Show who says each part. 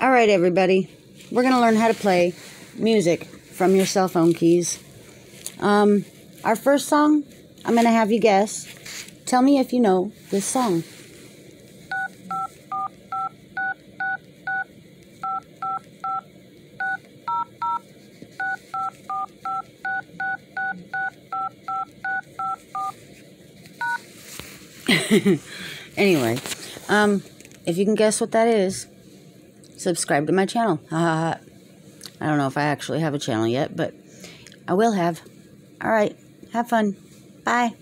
Speaker 1: All right, everybody. We're going to learn how to play music from your cell phone keys. Um, our first song, I'm going to have you guess. Tell me if you know this song. anyway, um, if you can guess what that is, subscribe to my channel. I don't know if I actually have a channel yet, but I will have. All right, have fun. Bye.